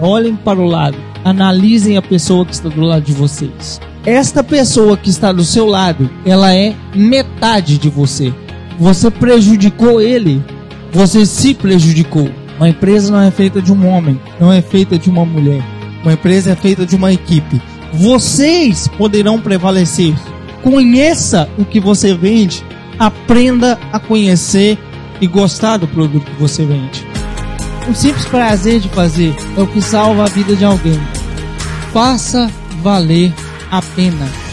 olhem para o lado, analisem a pessoa que está do lado de vocês. Esta pessoa que está do seu lado, ela é metade de você. Você prejudicou ele, você se prejudicou. Uma empresa não é feita de um homem, não é feita de uma mulher. Uma empresa é feita de uma equipe. Vocês poderão prevalecer. Conheça o que você vende, aprenda a conhecer e gostar do produto que você vende. O simples prazer de fazer é o que salva a vida de alguém. Faça valer a pena.